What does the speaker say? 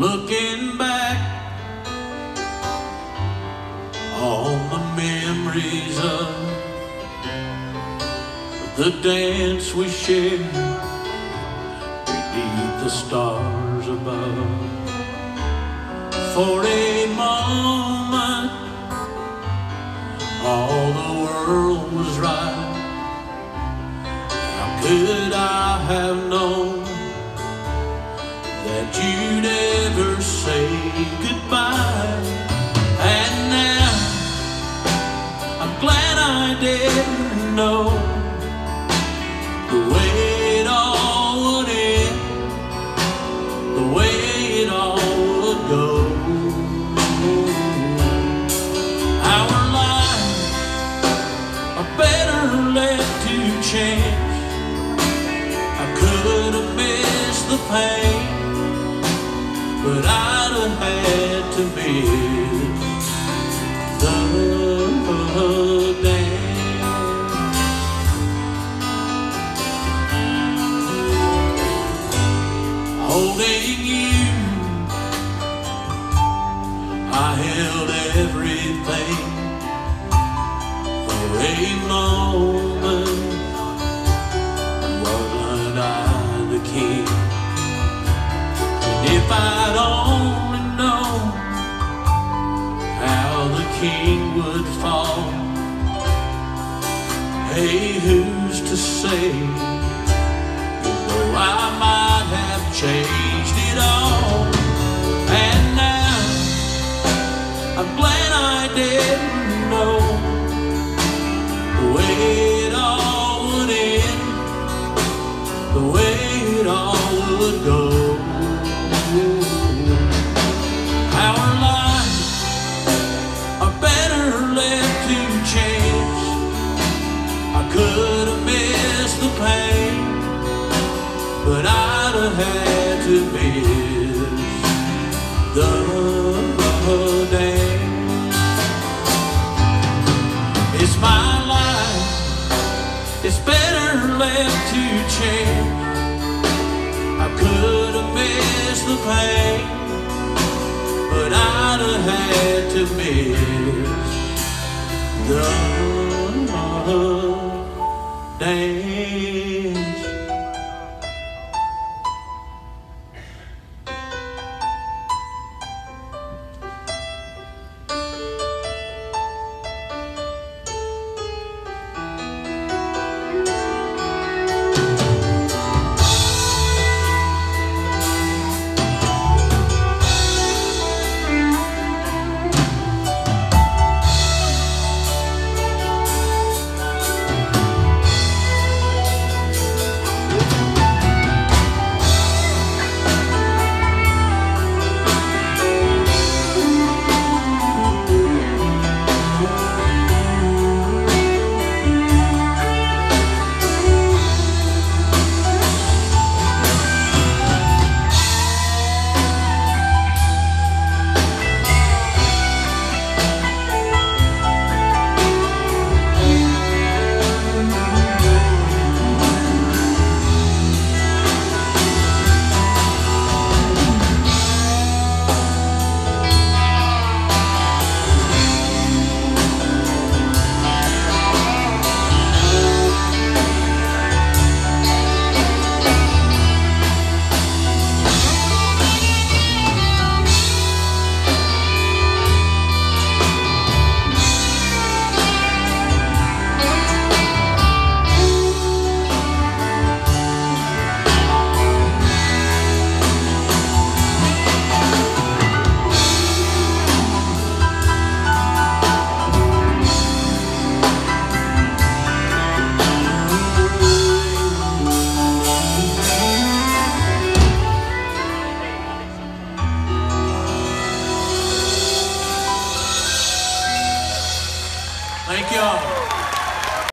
Looking back on the memories of the dance we shared beneath the stars above. For a moment, all the world was right. How could I have didn't know the way it all would end, the way it all would go. Our lives are better left to chance. I could have missed the pain, but I'd have had to miss holding you. I held everything for a moment. Wasn't I the king? And if I'd only known how the king would fall, hey, who's to say? Had to miss the day. It's my life, it's better left to chance. I could have missed the pain, but I'd have had to miss the day.